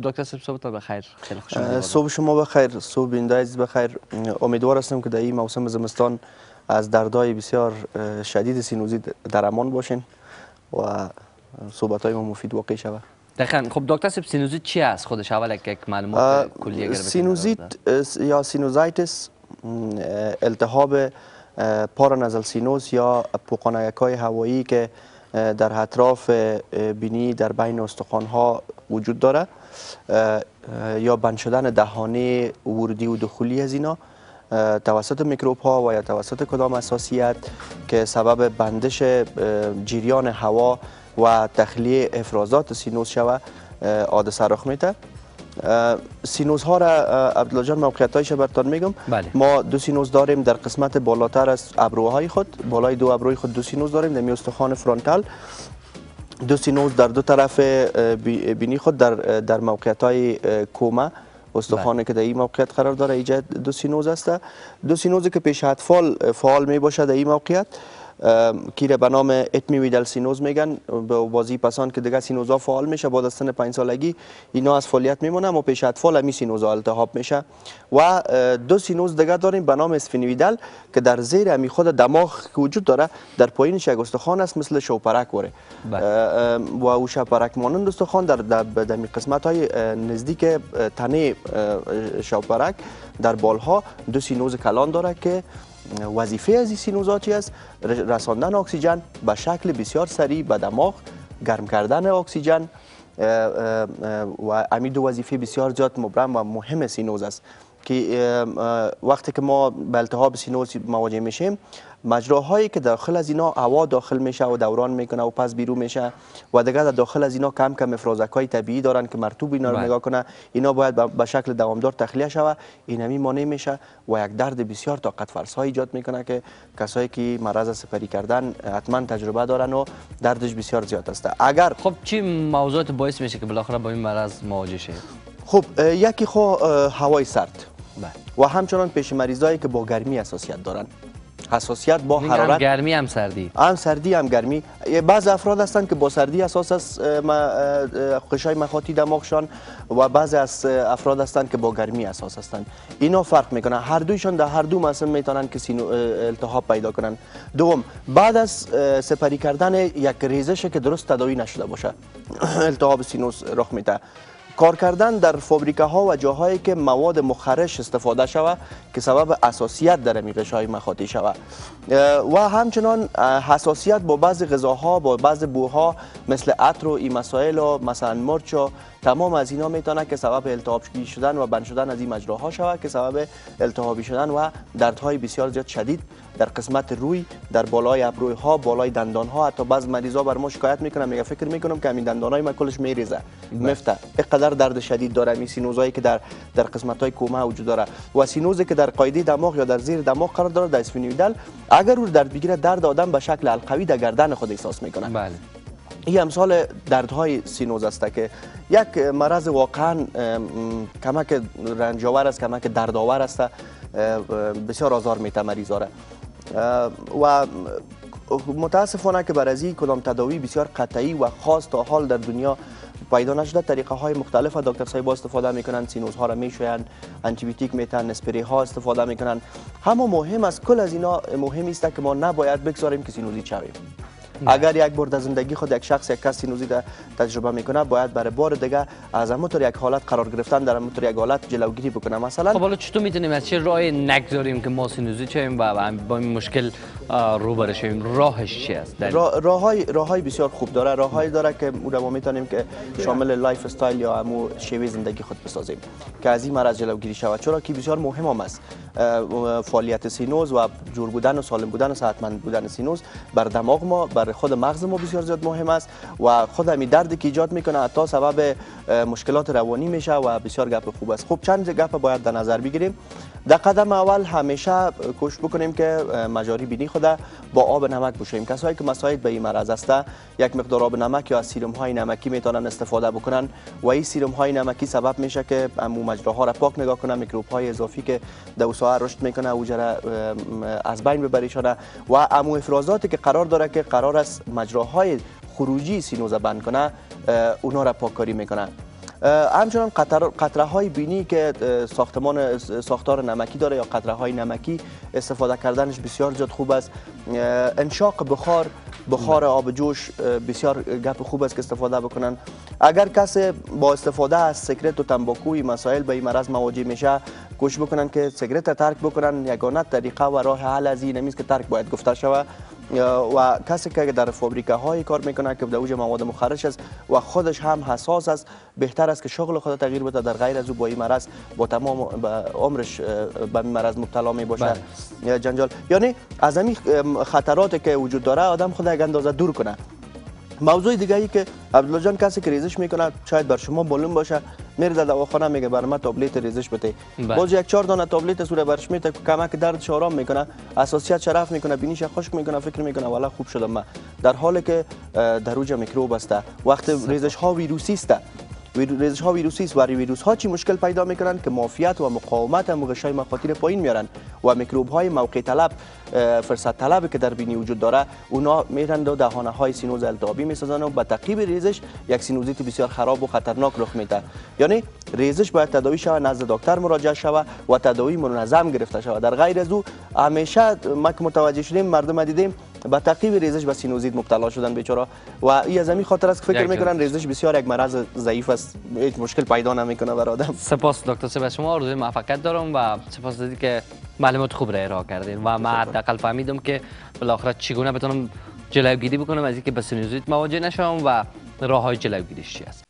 خب دکتر صاحب صبحتان بخیر. خیلی خوش آمدید صبح شما بخیر صبح بیننده عزیز بخیر. امیدوار هستم که در این موسم زمستان از دردهای بسیار شدید سینوزی در امان باشین و صحبت های ما مفید واقع شود. دقیقاً. خب دکتر صاحب سینوزیت چی است؟ خودش اول یک معلومات کلی اگر سینوزیت یا sinusitis التهاب paranasal sinus یا پوقانک های هوایی که در اطراف بینی در بین استخوان ها وجود داره. یا بند شدن دهانه ورودی و دخولی از اینا توسط میکروب ها و یا توسط کدام حساسیت که سبب بندش جریان هوا و تخلیه افرازات سینوس شوه حادثه رخ میده سینوس ها را عبدالله جان موقعیت هایش براتون میگم. بله. ما دو سینوس داریم در قسمت بالاتر از ابروهای خود. بالای دو ابروی خود دو سینوس داریم در استخوان frontal دو سینوس در دو طرف بینی خود در در موقعیت های کومه. استخوانی که در این موقعیت قرار داره ایجاد دو سینوز است. دو سینوزی که پیش اطفال فعال می باشد در این موقعیت. کیره به نام اتمیویدال سینوز میگن؟ به بازی پسان که دیگه سینوزا فعال میشه بعد از سن 5 سالگی. اینا از فعالیت میمونه و پیش اطفال همی سینوزا التهاب میشه. و دو سینوز دیگه داریم به نام اسفینویدال که در زیر همی خود دماغ که وجود داره در پایینش یک استخوان است مثل شوپرک وره. و او شوپرک مانند استخوان در در قسمت های نزدیک تنه شوپرک در بالها دو سینوز کلان داره که وظیفه از این چی است رساندن اکسیژن به شکل بسیار سریع به دماغ گرم کردن اکسیژن و امی دو وظیفه بسیار زیاد مبرم و مهم سینوز است. که وقتی که ما به التهاب سینوز مواجه میشیم مجراهایی که داخل از اینا هوا داخل میشه و دوران می‌کنه و پس بیرون میشه و دیگه داخل از اینا کم کم افرازک های طبیعی دارن که مرتوب اینا رو نگاه کنه اینا باید به شکل دوامدار تخلیه شوه اینمی مانع میشه و یک درد بسیار طاقت فرس های ایجاد می‌کنه که کسایی که مرض سپری کردن حتما تجربه دارن و دردش بسیار زیاد است. اگر خب چی موضوعات باعث میشه که بالاخره با این مرض مواجه شه خب یکی خو هوای سرد. و همچنان پیش مریضایی که با گرمی اساسیت دارن. حساسیت با حرارت هم گرمی هم سردی. هم سردی هم گرمی. بعض افراد هستند که با سردی اساس از قشای مخاطی دماغشان و بعضی از افراد هستند که با گرمی اساس هستند اینا فرق می‌کنه. هر دویشان در هر دو مثلا می‌تونن که سینو التهاب پیدا کنن. دوم بعد از سپری کردن یک ریزش که درست تداوی نشده باشه التهاب سینوس رخ میده. کار کردن در فابریکه ها و جاهایی که مواد مخرش استفاده شود که سبب اساسیت در میقش های مخاطی شود و همچنان حساسیت با بعض غذاها با بعض بوها مثل عطر و این مسائل و مثلا مرچ و تمام از اینا می‌تونه که سبب التهاب شدن و بند شدن از این مجراها شود که سبب التهابی شدن و دردهای بسیار زیاد شدید در قسمت روی در بالای ابروی ها بالای دندان ها حتی بعض مریضا بر ما شکایت می‌کنن میگه فکر می‌کنم که همین دندان های من کلش میریزه. مفته اینقدر درد شدید داره. می سینوزایی که در در قسمت های کومه وجود داره. و سینوزی که در قایده دماغ یا در زیر دماغ قرار داره در اسفینویدال اگر او درد بگیره درد آدم به شکل القوی در گردن خود احساس می‌کنه. بله. این امثال دردهای سینوز است که یک مرض واقعا کمک رنجاور است کمک دردآور است بسیار آزار میته مریض و متاسفانه که برازی کدام تداوی بسیار قطعی و خاص تا حال در دنیا پیدا نشده. طریقه های مختلف دکتر صاحب استفاده می‌کنن سینوز ها را می‌شوین آنتی بیوتیک میتن اسپری ها استفاده می‌کنن همه مهم است کل از اینا مهم است که ما نباید بگذاریم که سینوزی شویم اگر یک بار در زندگی خود یک شخص یک کس سینوزی تجربه می‌کنه باید برای بار دیگه از همونطور یک حالت قرار گرفتن در همونطور یک حالت جلوگیری بکنه. مثلا خب حالا چطور می‌تونیم؟ از چه راه نگذاریم که ما سینوزی شویم و با این مشکل روبرو شویم راهش چی است؟ راه های راه های بسیار خوب داره. راههایی داره که ما می‌تونیم که شامل lifestyle یا همو شیوه زندگی خود بسازیم که از این مرض جلوگیری شود. چرا که بسیار مهم هم است. فعالیت سینوز و جور بودن و سالم بودن و صحتمند بودن سینوز بر دماغ ما بر خود مغز ما بسیار زیاد مهم است و خود همین دردی که ایجاد می‌کنه حتی سبب مشکلات روانی میشه و بسیار گپ خوب است. خب چند گپ باید در نظر بگیریم. در قدم اول همیشه کوشش بکنیم که مجاری بینی خود با آب نمک بشویم کسایی که مساعد به این مرض است یک مقدار آب نمک یا سیروم های نمکی می‌تونن استفاده بکنن و این سیروم های نمکی سبب میشه که امو مجراها را پاک نگاه کنن میکروب های اضافی که در ساعه رشد می‌کنه او از بین ببریشانه و امو افرازاتی که قرار داره که قرار است مجراهای خروجی سینوزه بند کنه اونا را پاککاری می‌کنه. اه، همچنان قطر قطره های بینی که ساختمان ساختار نمکی داره یا قطره های نمکی استفاده کردنش بسیار زیاد خوب است. انشاق بخار بخار آب جوش بسیار گپ خوب است که استفاده بکنن. اگر کسی با استفاده از سیگرت و تنباکوی مسائل به این مرض مواجه میشه کوشش بکنن که سیگرت را ترک بکنن. یگانه طریقه و راه حل از این نیست که ترک باید گفته شود. و کسی که در فابریکه های کار می‌کنه که در اوج مواد مخرج است و خودش هم حساس است بهتر است که شغل خود تغییر بده. در غیر از او با این مرض با تمام با عمرش به این مرض مبتلا می باشه یا جنجال. یعنی از همین خطراتی که وجود داره آدم خود یک اندازه دور کنه. موضوع دیگه ای که عبدالله جان کسی که ریزش می‌کنه شاید بر شما معلوم باشه. میره در دواخانه میگه بر من تابلت ریزش بده. بله. باز یک چهار دانه تابلت سوره برش میته که کمک دردش آرام می‌کنه. اساسیت شرف می‌کنه بینیش خشک می‌کنه فکر می‌کنه والا خوب شدم من در حالی که در اوج میکروب است. وقت ریزش ها ویروسی است. ریزش ها ویروسی است. و ویروس ها چی مشکل پیدا می‌کنن؟ که معافیت و مقاومت هم غشای مخاطی ره پایین میارن. و میکروب های موقع طلب فرصت طلبی که در بینی وجود داره اونا میرن و دهانه های سینوز التهابی می‌سازن و به تعقیب ریزش یک سینوزیت بسیار خراب و خطرناک رخ میده. یعنی ریزش باید تداوی شود نزد دکتر مراجعه شود و تداوی منظم گرفته شود. در غیر از او همیشه ما که متوجه شدیم مردم دیدیم به تعقیب ریزش به سینوزیت مبتلا شدن بیچاره و این از همین خاطر است که فکر یک می‌کنن. ریزش بسیار یک مرض ضعیف است. هیچ مشکل پیدا نمی‌کنه بر آدم سپاس دکتر سپاس. شما آرزوی موفقیت دارم و سپاس دیدی که معلومات خوب را ارائه کردین. و من حداقل فهمیدم که بالاخره چگونه بتونم جلوگیری بکنم از اینکه به سینوزیت مواجه نشم و راه های جلوگیریش چی است.